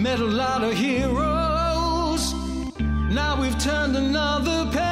Met a lot of heroes. Now we've turned another page.